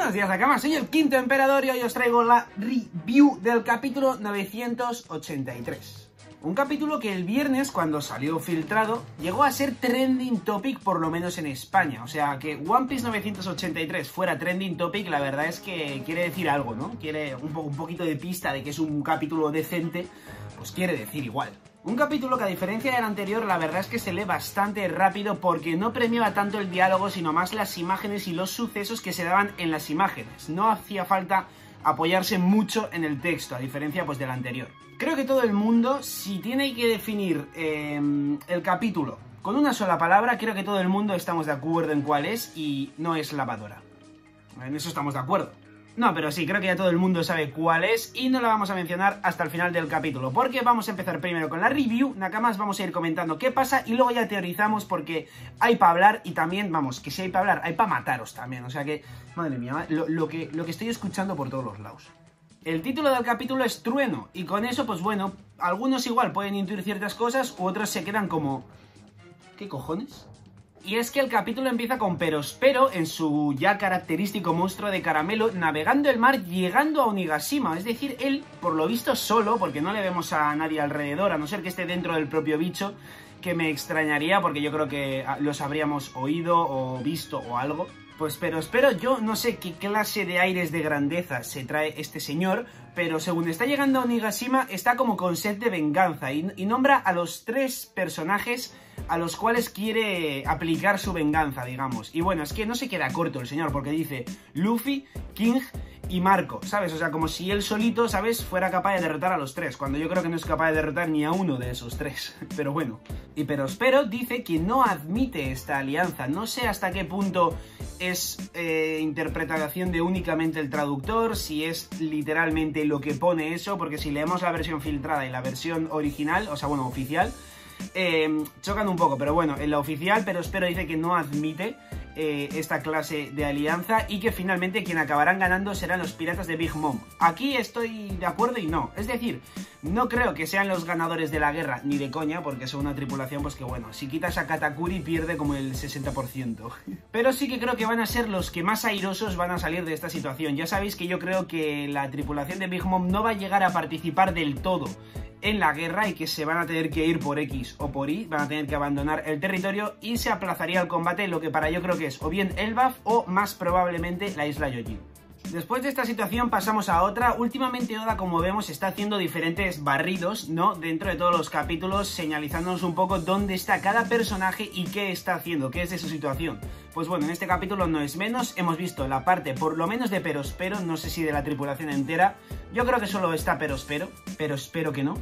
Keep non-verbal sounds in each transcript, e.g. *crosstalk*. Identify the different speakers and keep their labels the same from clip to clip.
Speaker 1: Buenos días, Akama, soy el quinto emperador y hoy os traigo la review del capítulo 983. Un capítulo que el viernes, cuando salió filtrado, llegó a ser trending topic por lo menos en España. O sea, que One Piece 983 fuera trending topic, la verdad es que quiere decir algo, ¿no? Quiere un, un poquito de pista de que es un capítulo decente, pues quiere decir igual. Un capítulo que a diferencia del anterior la verdad es que se lee bastante rápido porque no premiaba tanto el diálogo sino más las imágenes y los sucesos que se daban en las imágenes. No hacía falta apoyarse mucho en el texto, a diferencia pues del anterior. Creo que todo el mundo, si tiene que definir eh, el capítulo con una sola palabra, creo que todo el mundo estamos de acuerdo en cuál es y no es lavadora. En eso estamos de acuerdo. No, pero sí, creo que ya todo el mundo sabe cuál es y no la vamos a mencionar hasta el final del capítulo, porque vamos a empezar primero con la review, más vamos a ir comentando qué pasa y luego ya teorizamos porque hay para hablar y también, vamos, que si hay para hablar, hay para mataros también, o sea que, madre mía, lo, que, lo que estoy escuchando por todos los lados. El título del capítulo es Trueno y con eso, pues bueno, algunos igual pueden intuir ciertas cosas u otros se quedan como... ¿Qué cojones? Y es que el capítulo empieza con Perospero en su ya característico monstruo de caramelo navegando el mar llegando a Onigashima. Es decir, él, por lo visto, solo, porque no le vemos a nadie alrededor, a no ser que esté dentro del propio bicho, que me extrañaría porque yo creo que ah, los habríamos oído o visto o algo. Pues pero espero, yo no sé qué clase de aires de grandeza se trae este señor, pero según está llegando a Onigashima está como con sed de venganza y, y nombra a los tres personajes a los cuales quiere aplicar su venganza, digamos. Y bueno, es que no se queda corto el señor, porque dice Luffy, King y Marco, ¿sabes? O sea, como si él solito, ¿sabes? Fuera capaz de derrotar a los tres, cuando yo creo que no es capaz de derrotar ni a uno de esos tres. *laughs* Pero bueno. Y pero espero dice que no admite esta alianza. No sé hasta qué punto es eh, interpretación de únicamente el traductor, si es literalmente lo que pone eso, porque si leemos la versión filtrada y la versión original, o sea, bueno, oficial, eh, chocan un poco, pero bueno, en la oficial, pero espero dice que no admite eh, esta clase de alianza y que finalmente quien acabarán ganando serán los piratas de Big Mom. Aquí estoy de acuerdo y no. Es decir, no creo que sean los ganadores de la guerra, ni de coña, porque son una tripulación, pues que bueno, si quitas a Katakuri pierde como el 60%. *laughs* Pero sí que creo que van a ser los que más airosos van a salir de esta situación. Ya sabéis que yo creo que la tripulación de Big Mom no va a llegar a participar del todo en la guerra y que se van a tener que ir por X o por Y, van a tener que abandonar el territorio y se aplazaría el combate, lo que para yo creo que o bien Elbaf o más probablemente la isla Yoji. Después de esta situación pasamos a otra. Últimamente Oda, como vemos, está haciendo diferentes barridos, ¿no? Dentro de todos los capítulos, señalizándonos un poco dónde está cada personaje y qué está haciendo, qué es de su situación. Pues bueno, en este capítulo no es menos. Hemos visto la parte, por lo menos de Perospero, no sé si de la tripulación entera. Yo creo que solo está Perospero, pero espero que no.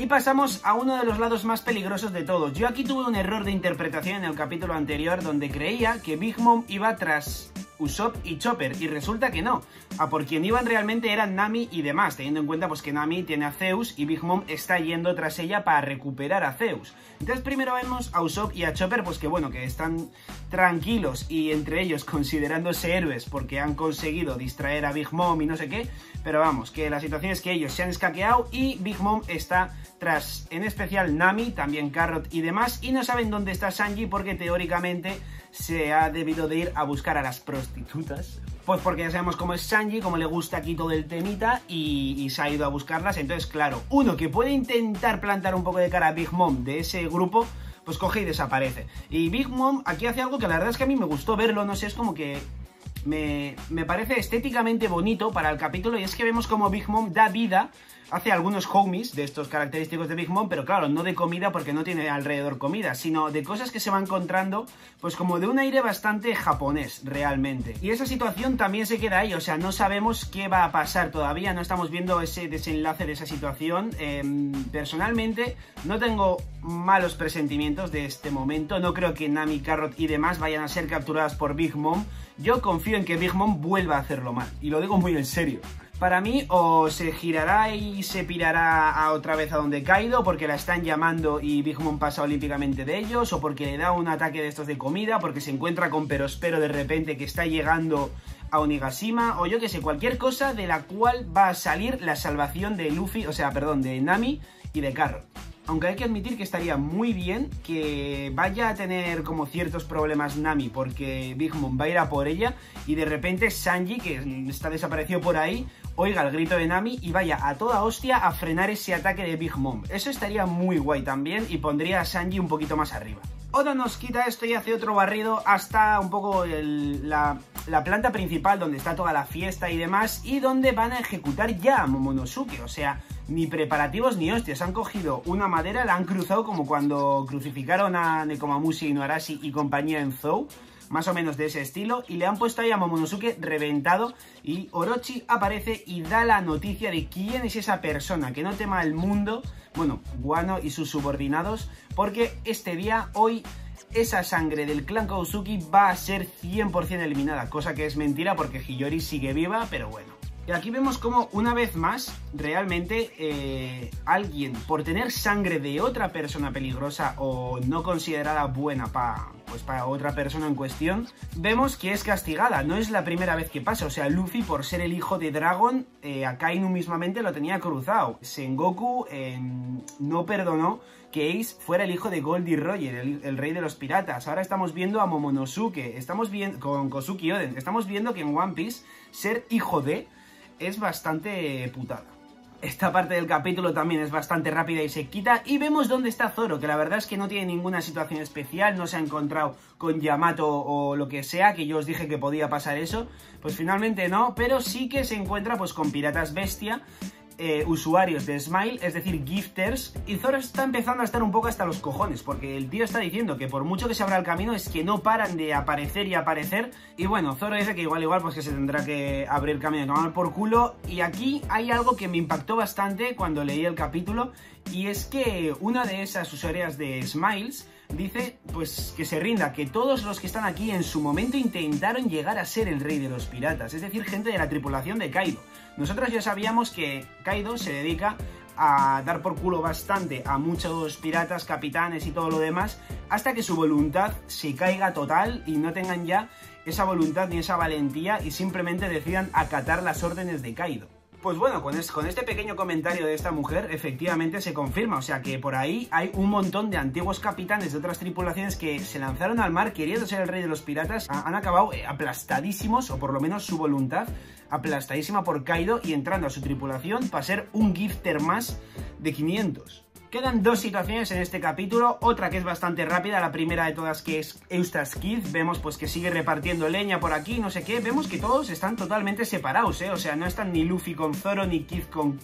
Speaker 1: Y pasamos a uno de los lados más peligrosos de todos. Yo aquí tuve un error de interpretación en el capítulo anterior donde creía que Big Mom iba tras Usopp y Chopper, y resulta que no. A por quien iban realmente eran Nami y demás, teniendo en cuenta pues que Nami tiene a Zeus y Big Mom está yendo tras ella para recuperar a Zeus. Entonces primero vemos a Usopp y a Chopper, pues que bueno, que están tranquilos y entre ellos *laughs* considerándose héroes porque han conseguido distraer a Big Mom y no sé qué, pero vamos, que la situación es que ellos se han escaqueado y Big Mom está tras, en especial Nami, también Carrot y demás, y no saben dónde está Sanji porque teóricamente se ha debido de ir a buscar a las prostitutas. Pues porque ya sabemos cómo es Sanji, cómo le gusta aquí todo el temita y, se ha ido a buscarlas. Entonces, claro, uno que puede intentar plantar un poco de cara a Big Mom de ese grupo, pues coge y desaparece. Y Big Mom aquí hace algo que la verdad es que a mí me gustó verlo, no sé, es como que me, me, parece estéticamente bonito para el capítulo y es que vemos como Big Mom da vida hace algunos homies de estos característicos de Big Mom, pero claro, no de comida porque no tiene alrededor comida, sino de cosas que se va encontrando, pues como de un aire bastante japonés, realmente. Y esa situación también se queda ahí, o sea, no sabemos qué va a pasar todavía, no estamos viendo ese desenlace de esa situación. Em, personalmente, no tengo malos presentimientos de este momento, no creo que Nami, Carrot y demás vayan a ser capturadas por Big Mom. Yo confío en que Big Mom vuelva a hacerlo mal, y lo digo muy en serio para mí o se girará y se pirará a otra vez a donde Kaido porque la están llamando y Big Mom pasa olímpicamente de ellos o porque le da un ataque de estos de comida, porque se encuentra con Perospero de repente que está llegando a Onigashima o yo que sé, cualquier cosa de la cual va a salir la salvación de Luffy, o sea, perdón, de Nami y de Carrot. Aunque hay que admitir que estaría muy bien que vaya a tener como ciertos problemas Nami, porque Big Mom va a ir a por ella y de repente Sanji, que está desaparecido por ahí, oiga el grito de Nami y vaya a toda hostia a frenar ese ataque de Big Mom. Eso estaría muy guay también y pondría a Sanji un poquito más arriba. Oda nos quita esto y hace otro barrido hasta un poco la, la, planta principal donde está toda la fiesta y demás y donde van a ejecutar ya a Momonosuke. O sea, ni preparativos ni hostias. Han cogido una madera, la han cruzado como cuando crucificaron a Nekomamushi, Inuarashi y compañía en Zou más o menos de ese estilo, y le han puesto ahí a Momonosuke reventado, y Orochi aparece y da la noticia de quién es esa persona, que no tema el mundo, bueno, Guano y sus subordinados, porque este día, hoy, esa sangre del clan Kozuki va a ser 100% eliminada, cosa que es mentira porque Hiyori sigue viva, pero bueno. Y aquí vemos como una vez más, realmente eh, alguien, por tener sangre de otra persona peligrosa o no considerada buena para pues para otra persona en cuestión, vemos que es castigada. No es la primera vez que pasa. O sea, Luffy, por ser el hijo de Dragon, eh, a Kainu mismamente lo tenía cruzado. Sengoku em, no perdonó que Ace fuera el hijo de Goldie Roger, el, rey de los piratas. Ahora estamos viendo a Momonosuke, estamos viendo con Kosuki Oden, estamos viendo que en One Piece ser hijo de es bastante putada. Esta parte del capítulo también es bastante rápida y se quita. Y vemos dónde está Zoro, que la verdad es que no tiene ninguna situación especial, no se ha encontrado con Yamato o lo que sea, que yo os dije que podía pasar eso. Pues finalmente no, pero sí que se encuentra pues con Piratas Bestia, eh, usuarios de Smile, es decir, gifters, y Zoro está empezando a estar un poco hasta los cojones, porque el tío está diciendo que por mucho que se abra el camino es que no paran de aparecer y aparecer, y bueno, Zoro dice que igual igual pues que se tendrá que abrir camino, tomar por culo, y aquí hay algo que me impactó bastante cuando leí el capítulo, y es que una de esas usuarias de Smiles dice pues que se rinda, que todos los que están aquí en su momento intentaron llegar a ser el rey de los piratas, es decir, gente de la tripulación de Kaido. Nosotros ya sabíamos que Kaido se dedica a dar por culo bastante a muchos piratas, capitanes y todo lo demás, hasta que su voluntad se caiga total y no tengan ya esa voluntad ni esa valentía y simplemente decidan acatar las órdenes de Kaido. Pues bueno, con, este pequeño comentario de esta mujer, efectivamente se confirma. O sea que por ahí hay un montón de antiguos capitanes de otras tripulaciones que se lanzaron al mar queriendo ser el rey de los piratas. Han acabado eh, aplastadísimos, o por lo menos su voluntad, aplastadísima por Kaido y entrando a su tripulación para ser un gifter más de 500. Quedan dos situaciones en este capítulo, otra que es bastante rápida, la primera de todas que es Eustace Kid, vemos pues que sigue repartiendo leña por aquí, no sé qué, vemos que todos están totalmente separados, ¿eh? o sea, no están ni Luffy con Zoro, ni Kid con,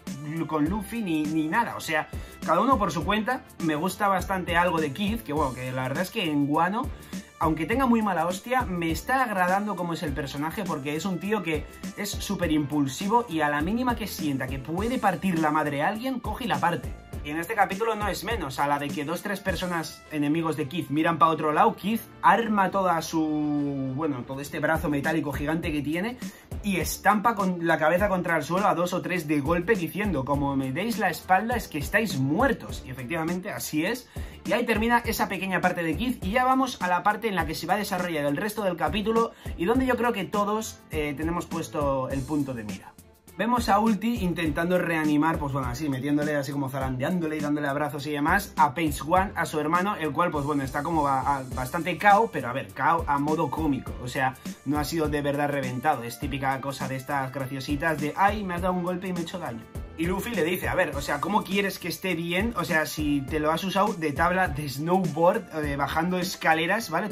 Speaker 1: con Luffy, ni, ni nada, o sea, cada uno por su cuenta, me gusta bastante algo de Kid, que bueno, que la verdad es que en Guano aunque tenga muy mala hostia, me está agradando como es el personaje porque es un tío que es súper impulsivo y a la mínima que sienta que puede partir la madre a alguien, coge y la parte. Y en este capítulo no es menos, a la de que dos, tres personas enemigos de Keith miran para otro lado, Keith arma toda su... bueno, todo este brazo metálico gigante que tiene y estampa con la cabeza contra el suelo a dos o tres de golpe diciendo, como me deis la espalda es que estáis muertos. Y efectivamente así es. Y ahí termina esa pequeña parte de Keith y ya vamos a la parte en la que se va a desarrollar el resto del capítulo y donde yo creo que todos eh, tenemos puesto el punto de mira. Vemos a Ulti intentando reanimar, pues bueno, así, metiéndole así como zarandeándole y dándole abrazos y demás a Page One, a su hermano, el cual, pues bueno, está como bastante cao, pero a ver, cao a modo cómico. O sea, no ha sido de verdad reventado. Es típica cosa de estas graciositas de, ay, me has dado un golpe y me he hecho daño. Y Luffy le dice, a ver, o sea, ¿cómo quieres que esté bien? O sea, si te lo has usado de tabla de snowboard, eh, bajando escaleras, ¿vale?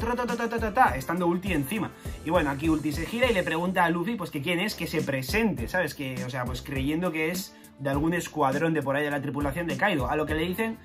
Speaker 1: estando Ulti encima. Y bueno, aquí Ulti se gira y le pregunta a Luffy, pues que quién es, que se presente, ¿sabes? Que, o sea, pues creyendo que es de algún escuadrón de por ahí de la tripulación de Kaido. A lo que le dicen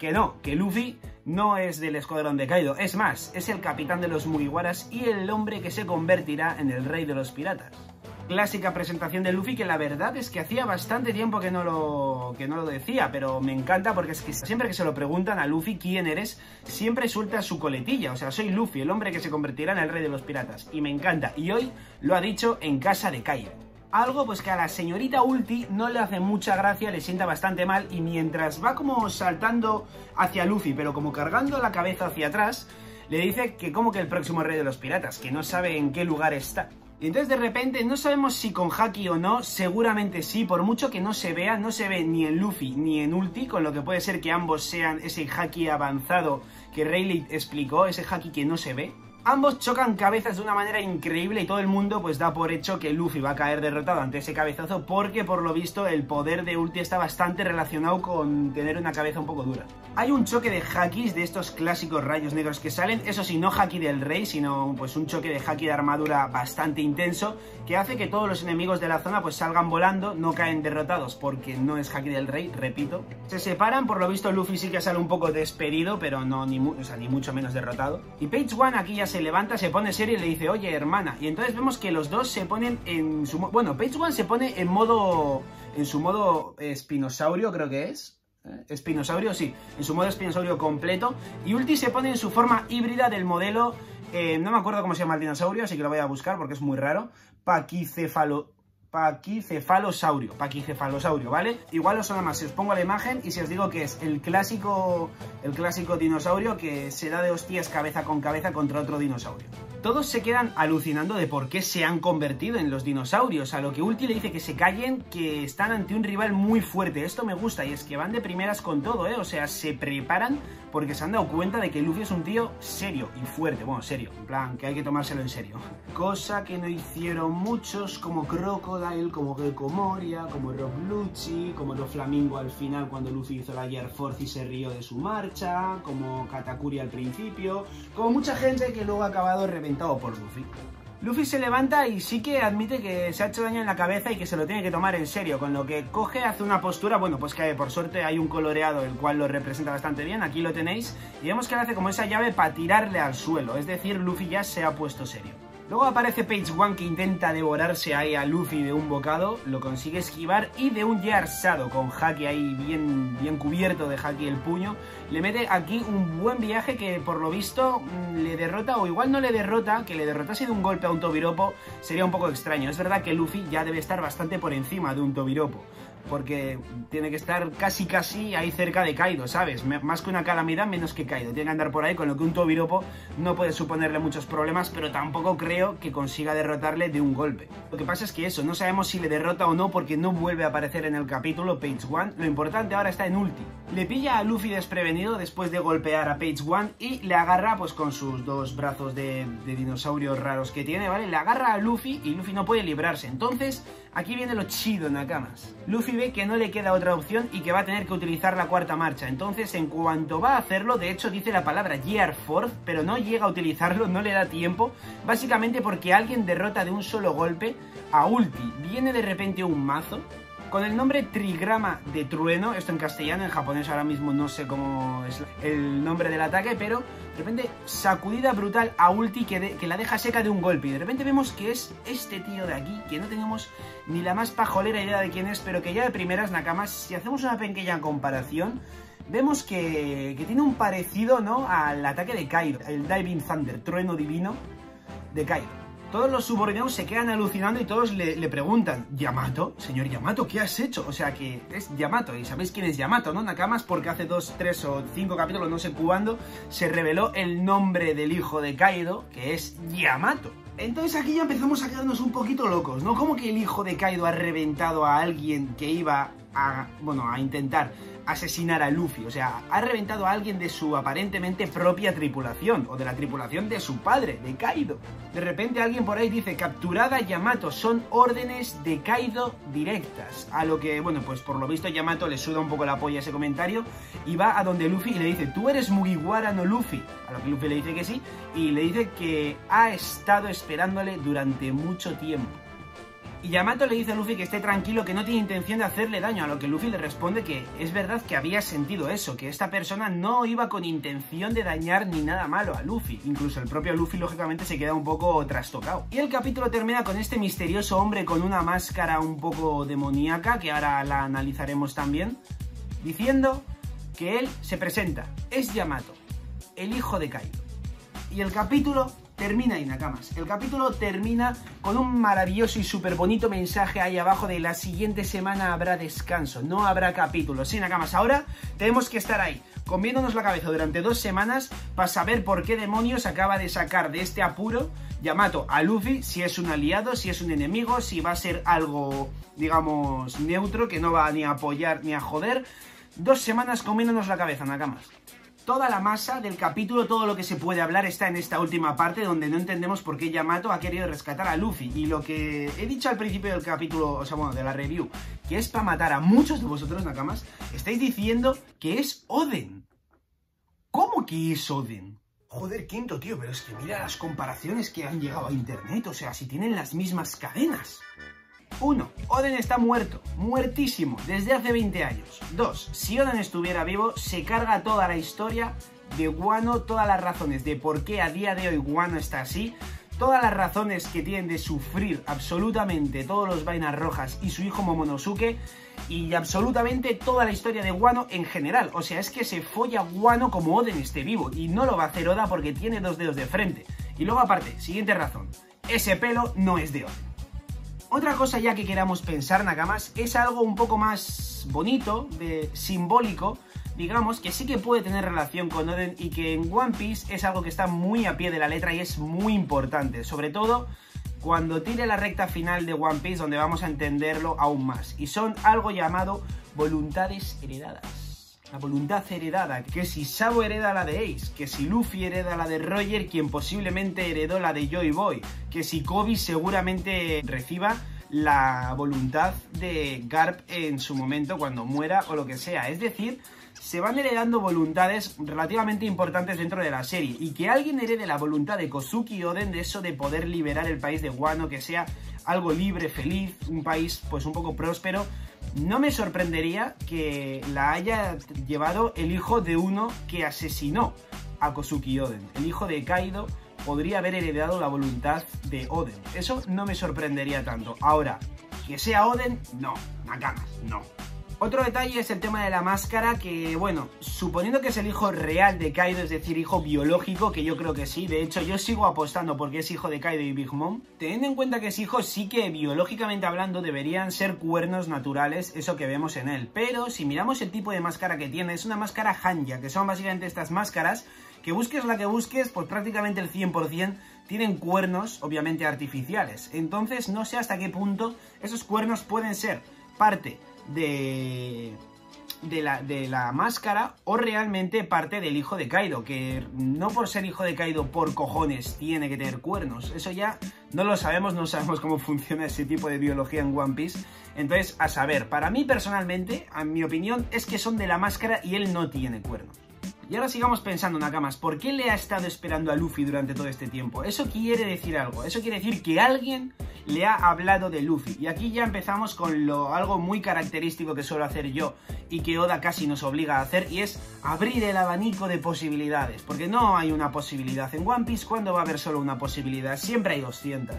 Speaker 1: que no, que Luffy no es del escuadrón de Kaido. Es más, es el capitán de los Mugiwaras y el hombre que se convertirá en el rey de los piratas clásica presentación de Luffy que la verdad es que hacía bastante tiempo que no lo, que no lo decía, pero me encanta porque es que siempre que se lo preguntan a Luffy quién eres, siempre suelta su coletilla, o sea, soy Luffy, el hombre que se convertirá en el rey de los piratas, y me encanta, y hoy lo ha dicho en casa de Kaido. Algo pues que a la señorita Ulti no le hace mucha gracia, le sienta bastante mal, y mientras va como saltando hacia Luffy, pero como cargando la cabeza hacia atrás, le dice que como que el próximo rey de los piratas, que no sabe en qué lugar está. Y entonces de repente no sabemos si con Haki o no, seguramente sí, por mucho que no se vea, no se ve ni en Luffy ni en Ulti, con lo que puede ser que ambos sean ese Haki avanzado que Rayleigh explicó, ese Haki que no se ve. Ambos chocan cabezas de una manera increíble y todo el mundo pues da por hecho que Luffy va a caer derrotado ante ese cabezazo porque por lo visto el poder de Ulti está bastante relacionado con tener una cabeza un poco dura. Hay un choque de hakis de estos clásicos rayos negros que salen, eso sí, no haki del rey, sino pues un choque de haki de armadura bastante intenso que hace que todos los enemigos de la zona pues salgan volando, no caen derrotados porque no es haki del rey, repito. Se separan, por lo visto Luffy sí que sale un poco despedido, pero no ni, ni mucho menos derrotado. Y Page One aquí ya se se levanta, se pone serio y le dice, oye, hermana. Y entonces vemos que los dos se ponen en su... Bueno, Page One se pone en modo... En su modo espinosaurio, creo que es. ¿Eh? Espinosaurio, sí. En su modo espinosaurio completo. Y Ulti se pone en su forma híbrida del modelo... Eh, no me acuerdo cómo se llama el dinosaurio, así que lo voy a buscar porque es muy raro. Paquicefalo paquicefalosaurio, paquicefalosaurio, ¿vale? Igual os suena más si os pongo la imagen y si os digo que es el clásico, el clásico dinosaurio que se da de hostias cabeza con cabeza contra otro dinosaurio. Todos se quedan alucinando de por qué se han convertido en los dinosaurios, a lo que Ulti le dice que se callen, que están ante un rival muy fuerte. Esto me gusta y es que van de primeras con todo, ¿eh? O sea, se preparan porque se han dado cuenta de que Luffy es un tío serio y fuerte. Bueno, serio, en plan, que hay que tomárselo en serio. Cosa que no hicieron muchos como Crocodile, como Gecko Moria, como Rob Lucci, como Flamingo al final cuando Luffy hizo la Gear Force y se rió de su marcha, como Katakuri al principio, como mucha gente que luego ha acabado por Luffy. Luffy se levanta y sí que admite que se ha hecho daño en la cabeza y que se lo tiene que tomar en serio, con lo que coge, hace una postura, bueno, pues que por suerte hay un coloreado el cual lo representa bastante bien, aquí lo tenéis, y vemos que él hace como esa llave para tirarle al suelo, es decir, Luffy ya se ha puesto serio. Luego aparece Page One que intenta devorarse ahí a Luffy de un bocado, lo consigue esquivar y de un Yarsado con Haki ahí bien, bien cubierto de Haki el puño, le mete aquí un buen viaje que por lo visto mm, le derrota o igual no le derrota, que le derrotase de un golpe a un Tobiropo sería un poco extraño. Es verdad que Luffy ya debe estar bastante por encima de un Tobiropo porque tiene que estar casi casi ahí cerca de Kaido, ¿sabes? Más que una calamidad, menos que Kaido. Tiene que andar por ahí, con lo que un Tobiropo no puede suponerle muchos problemas, pero tampoco creo que consiga derrotarle de un golpe. Lo que pasa es que eso, no sabemos si le derrota o no porque no vuelve a aparecer en el capítulo Page One. Lo importante ahora está en Ulti. Le pilla a Luffy desprevenido después de golpear a Page One y le agarra pues con sus dos brazos de, de dinosaurios raros que tiene, ¿vale? Le agarra a Luffy y Luffy no puede librarse. Entonces Aquí viene lo chido, Nakamas. Luffy ve que no le queda otra opción y que va a tener que utilizar la cuarta marcha. Entonces, en cuanto va a hacerlo, de hecho dice la palabra Gear Force, pero no llega a utilizarlo, no le da tiempo. Básicamente porque alguien derrota de un solo golpe a Ulti. Viene de repente un mazo con el nombre Trigrama de Trueno, esto en castellano, en japonés ahora mismo no sé cómo es el nombre del ataque, pero de repente sacudida brutal a Ulti que, la deja seca de un golpe. Y de repente vemos que es este tío de aquí, que no tenemos ni la más pajolera idea de quién es, pero que ya de primeras Nakamas, si hacemos una pequeña comparación, vemos que, que tiene un parecido ¿no? al ataque de Kaido, el Diving Thunder, trueno divino de Kaido. Todos los subordinados se quedan alucinando y todos le, preguntan, ¿Yamato? Señor Yamato, ¿qué has hecho? O sea que es Yamato, y sabéis quién es Yamato, ¿no? Nakamas, porque hace dos, tres o cinco capítulos, no sé cuándo, se reveló el nombre del hijo de Kaido, que es Yamato. Entonces aquí ya empezamos a quedarnos un poquito locos, ¿no? Como que el hijo de Kaido ha reventado a alguien que iba a, bueno, a intentar asesinar a Luffy. O sea, ha reventado a alguien de su aparentemente propia tripulación, o de la tripulación de su padre, de Kaido. De repente alguien por ahí dice, capturada Yamato, son órdenes de Kaido directas. A lo que, bueno, pues por lo visto Yamato le suda un poco la polla ese comentario y va a donde Luffy y le dice, tú eres Mugiwara no Luffy. A lo que Luffy le dice que sí y le dice que ha estado esperándole durante mucho tiempo. Y Yamato le dice a Luffy que esté tranquilo, que no tiene intención de hacerle daño, a lo que Luffy le responde que es verdad que había sentido eso, que esta persona no iba con intención de dañar ni nada malo a Luffy. Incluso el propio Luffy lógicamente se queda un poco trastocado. Y el capítulo termina con este misterioso hombre con una máscara un poco demoníaca, que ahora la analizaremos también, diciendo que él se presenta, es Yamato, el hijo de Kaido. Y el capítulo termina ahí, Nakamas. El capítulo termina con un maravilloso y súper bonito mensaje ahí abajo de la siguiente semana habrá descanso, no habrá capítulo. Sí, Nakamas, ahora tenemos que estar ahí, comiéndonos la cabeza durante dos semanas para saber por qué demonios acaba de sacar de este apuro Yamato a Luffy, si es un aliado, si es un enemigo, si va a ser algo, digamos, neutro, que no va ni a apoyar ni a joder. Dos semanas comiéndonos la cabeza, Nakamas. Toda la masa del capítulo, todo lo que se puede hablar está en esta última parte donde no entendemos por qué Yamato ha querido rescatar a Luffy. Y lo que he dicho al principio del capítulo, o sea, bueno, de la review, que es para matar a muchos de vosotros, Nakamas, estáis diciendo que es Oden. ¿Cómo que es Oden? Joder, quinto, tío, pero es que mira las comparaciones que han llegado a internet, o sea, si tienen las mismas cadenas. 1. Oden está muerto, muertísimo, desde hace 20 años. 2. Si Oden estuviera vivo, se carga toda la historia de Guano, todas las razones de por qué a día de hoy Guano está así, todas las razones que tienen de sufrir absolutamente todos los vainas rojas y su hijo Momonosuke y absolutamente toda la historia de Guano en general. O sea, es que se folla Guano como Oden esté vivo y no lo va a hacer Oda porque tiene dos dedos de frente. Y luego aparte, siguiente razón, ese pelo no es de Oden. Otra cosa ya que queramos pensar, Nakamas, es algo un poco más bonito, de, simbólico, digamos, que sí que puede tener relación con Oden y que en One Piece es algo que está muy a pie de la letra y es muy importante, sobre todo cuando tire la recta final de One Piece donde vamos a entenderlo aún más. Y son algo llamado voluntades heredadas. La voluntad heredada, que si Sabo hereda la de Ace, que si Luffy hereda la de Roger, quien posiblemente heredó la de Joy Boy, que si Kobe seguramente reciba la voluntad de Garp en su momento cuando muera o lo que sea. Es decir, se van heredando voluntades relativamente importantes dentro de la serie. Y que alguien herede la voluntad de Kozuki Oden de eso de poder liberar el país de Wano, que sea algo libre, feliz, un país pues un poco próspero. No me sorprendería que la haya llevado el hijo de uno que asesinó a Kozuki Oden, el hijo de Kaido podría haber heredado la voluntad de Oden. Eso no me sorprendería tanto. Ahora, que sea Oden, no. Nakamas, no. Otro detalle es el tema de la máscara, que bueno, suponiendo que es el hijo real de Kaido, es decir, hijo biológico, que yo creo que sí, de hecho yo sigo apostando porque es hijo de Kaido y Big Mom, teniendo en cuenta que es hijo, sí que biológicamente hablando deberían ser cuernos naturales, eso que vemos en él, pero si miramos el tipo de máscara que tiene, es una máscara Hanya, que son básicamente estas máscaras que busques la que busques, pues prácticamente el 100% tienen cuernos, obviamente artificiales. Entonces no sé hasta qué punto esos cuernos pueden ser parte de, de, la, de la máscara o realmente parte del hijo de Kaido, que no por ser hijo de Kaido por cojones tiene que tener cuernos. Eso ya no lo sabemos, no sabemos cómo funciona ese tipo de biología en One Piece. Entonces, a saber, para mí personalmente, a mi opinión, es que son de la máscara y él no tiene cuernos. Y ahora sigamos pensando, Nakamas, ¿por qué le ha estado esperando a Luffy durante todo este tiempo? Eso quiere decir algo, eso quiere decir que alguien le ha hablado de Luffy. Y aquí ya empezamos con lo, algo muy característico que suelo hacer yo y que Oda casi nos obliga a hacer y es abrir el abanico de posibilidades. Porque no hay una posibilidad. En One Piece, ¿cuándo va a haber solo una posibilidad? Siempre hay 200.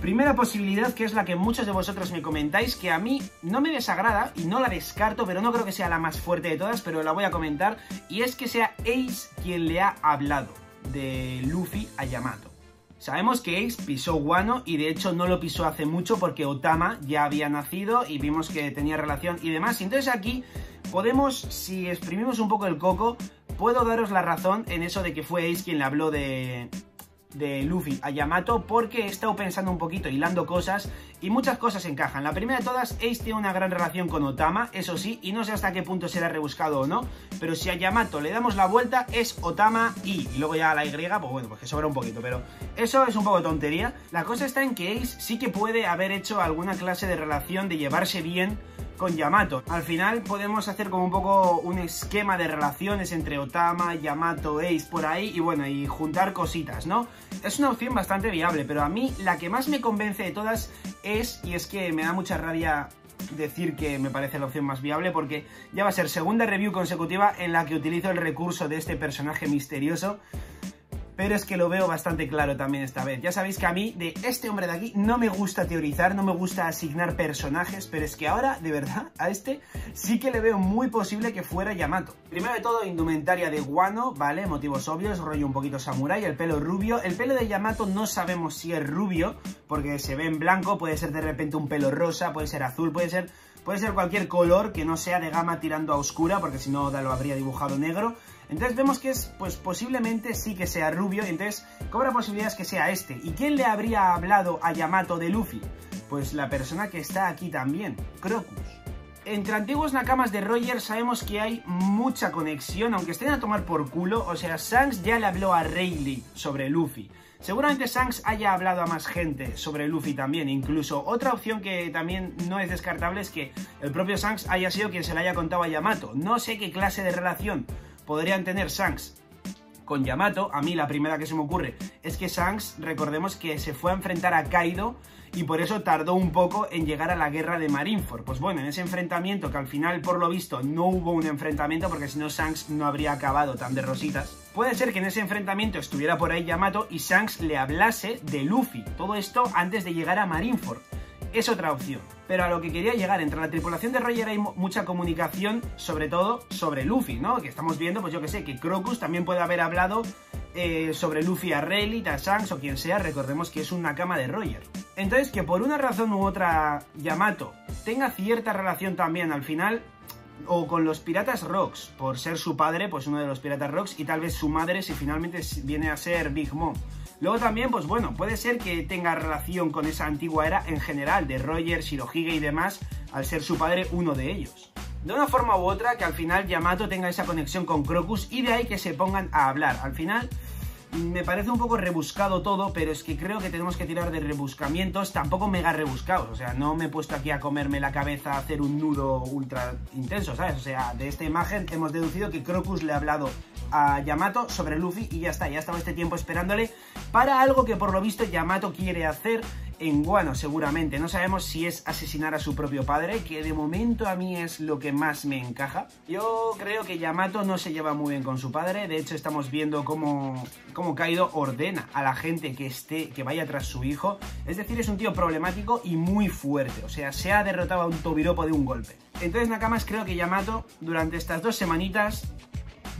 Speaker 1: Primera posibilidad, que es la que muchos de vosotros me comentáis, que a mí no me desagrada y no la descarto, pero no creo que sea la más fuerte de todas, pero la voy a comentar, y es que sea Ace quien le ha hablado de Luffy a Yamato. Sabemos que Ace pisó Wano y de hecho no lo pisó hace mucho porque Otama ya había nacido y vimos que tenía relación y demás. Entonces aquí podemos, si exprimimos un poco el coco, puedo daros la razón en eso de que fue Ace quien le habló de, de Luffy a Yamato porque he estado pensando un poquito, hilando cosas y muchas cosas encajan. La primera de todas, Ace tiene una gran relación con Otama, eso sí, y no sé hasta qué punto será rebuscado o no, pero si a Yamato le damos la vuelta es Otama y, y luego ya a la Y, pues bueno, pues que sobra un poquito, pero eso es un poco tontería. La cosa está en que Ace sí que puede haber hecho alguna clase de relación de llevarse bien con Yamato. Al final podemos hacer como un poco un esquema de relaciones entre Otama, Yamato, Ace por ahí y bueno, y juntar cositas, ¿no? Es una opción bastante viable, pero a mí la que más me convence de todas es, y es que me da mucha rabia decir que me parece la opción más viable porque ya va a ser segunda review consecutiva en la que utilizo el recurso de este personaje misterioso pero es que lo veo bastante claro también esta vez. Ya sabéis que a mí, de este hombre de aquí, no me gusta teorizar, no me gusta asignar personajes, pero es que ahora, de verdad, a este sí que le veo muy posible que fuera Yamato. Primero de todo, indumentaria de guano, ¿vale? Motivos obvios, rollo un poquito samurai, el pelo rubio. El pelo de Yamato no sabemos si es rubio, porque se ve en blanco, puede ser de repente un pelo rosa, puede ser azul, puede ser Puede ser cualquier color que no sea de gama tirando a oscura, porque si no lo habría dibujado negro. Entonces vemos que es, pues posiblemente sí que sea rubio, entonces cobra posibilidades que sea este. ¿Y quién le habría hablado a Yamato de Luffy? Pues la persona que está aquí también, Crocus. Entre antiguos nakamas de Roger sabemos que hay mucha conexión, aunque estén a tomar por culo. O sea, Shanks ya le habló a Rayleigh sobre Luffy. Seguramente Shanks haya hablado a más gente sobre Luffy también, incluso otra opción que también no es descartable es que el propio Shanks haya sido quien se le haya contado a Yamato. No sé qué clase de relación podrían tener Shanks con Yamato, a mí la primera que se me ocurre es que Shanks, recordemos que se fue a enfrentar a Kaido y por eso tardó un poco en llegar a la guerra de Marineford. Pues bueno, en ese enfrentamiento, que al final por lo visto no hubo un enfrentamiento porque si no Shanks no habría acabado tan de rositas, puede ser que en ese enfrentamiento estuviera por ahí Yamato y Shanks le hablase de Luffy. Todo esto antes de llegar a Marineford. Es otra opción. Pero a lo que quería llegar, entre la tripulación de Roger hay mucha comunicación, sobre todo sobre Luffy, ¿no? Que estamos viendo, pues yo que sé, que Crocus también puede haber hablado eh, sobre Luffy a Rayleigh, a Shanks o quien sea, recordemos que es una cama de Roger. Entonces, que por una razón u otra Yamato tenga cierta relación también al final, o con los Piratas Rocks, por ser su padre, pues uno de los Piratas Rocks, y tal vez su madre si finalmente viene a ser Big Mom. Luego también, pues bueno, puede ser que tenga relación con esa antigua era en general, de Roger, Shirohige y demás, al ser su padre uno de ellos. De una forma u otra, que al final Yamato tenga esa conexión con Crocus y de ahí que se pongan a hablar. Al final, me parece un poco rebuscado todo, pero es que creo que tenemos que tirar de rebuscamientos, tampoco mega rebuscados. O sea, no me he puesto aquí a comerme la cabeza a hacer un nudo ultra intenso, ¿sabes? O sea, de esta imagen hemos deducido que Crocus le ha hablado a Yamato sobre Luffy y ya está, ya estaba este tiempo esperándole para algo que por lo visto Yamato quiere hacer en Guano seguramente. No sabemos si es asesinar a su propio padre, que de momento a mí es lo que más me encaja. Yo creo que Yamato no se lleva muy bien con su padre, de hecho estamos viendo cómo, cómo Kaido ordena a la gente que esté, que vaya tras su hijo. Es decir, es un tío problemático y muy fuerte, o sea, se ha derrotado a un tobiropo de un golpe. Entonces Nakamas creo que Yamato durante estas dos semanitas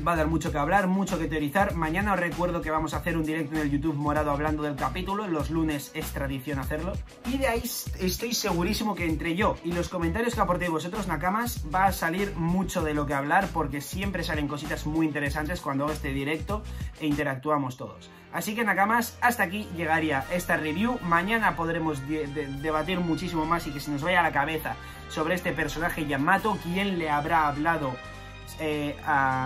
Speaker 1: va a dar mucho que hablar, mucho que teorizar. Mañana os recuerdo que vamos a hacer un directo en el YouTube morado hablando del capítulo. Los lunes es tradición hacerlo. Y de ahí estoy segurísimo que entre yo y los comentarios que aportéis vosotros, Nakamas, va a salir mucho de lo que hablar porque siempre salen cositas muy interesantes cuando hago este directo e interactuamos todos. Así que Nakamas, hasta aquí llegaría esta review. Mañana podremos debatir muchísimo más y que se nos vaya a la cabeza sobre este personaje Yamato, quién le habrá hablado eh,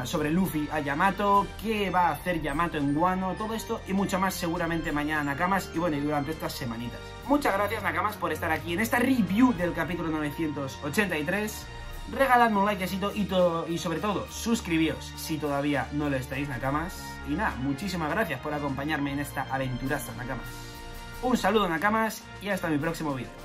Speaker 1: sobre Luffy a Yamato, qué va a hacer Yamato en Guano, todo esto y mucho más seguramente mañana Nakamas y bueno, y durante estas semanitas. Muchas gracias Nakamas por estar aquí en esta review del capítulo 983. Regaladme un likecito y, y sobre todo suscribíos si todavía no lo estáis Nakamas. Y nada, muchísimas gracias por acompañarme en esta aventuraza Nakamas. Un saludo Nakamas y hasta mi próximo vídeo.